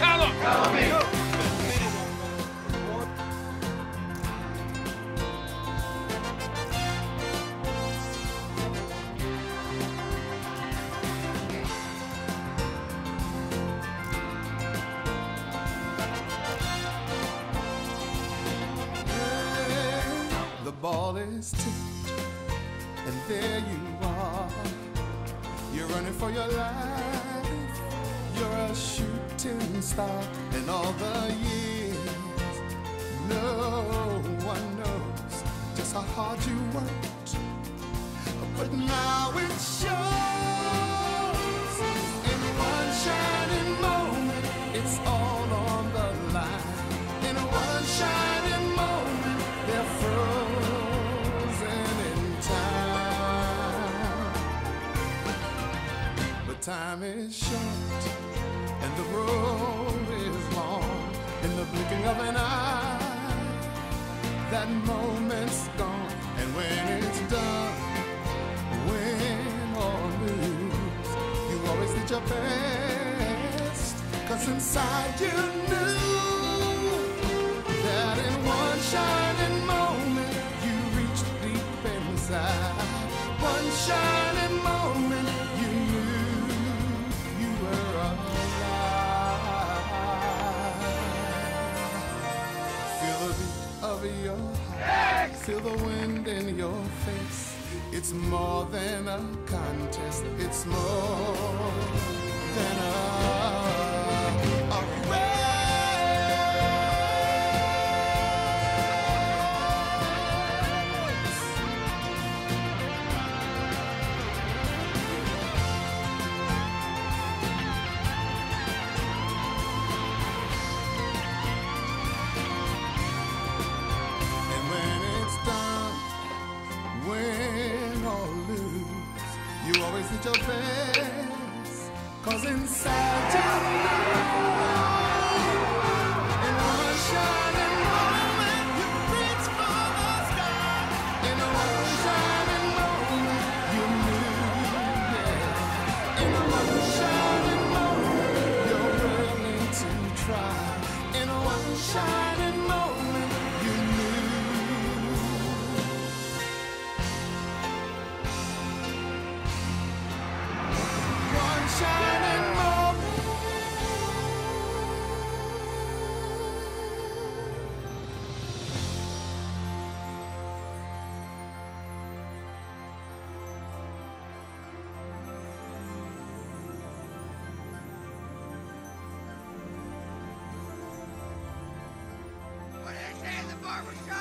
Tell. The ball is tipped, and there you are. You're running for your life. You're a shooting star, and all the years, no one knows just how hard you worked. But now it shows in one shining moment. It's all on the line. In one shining moment, they're frozen in time. But time is short, and the road is long. In the blinking of an eye, that moment's gone, and when it's done win or lose, you always did your best. Cause inside you knew that in one shining your heart. Feel the wind in your face. It's more than a contest. It's more Cause inside America!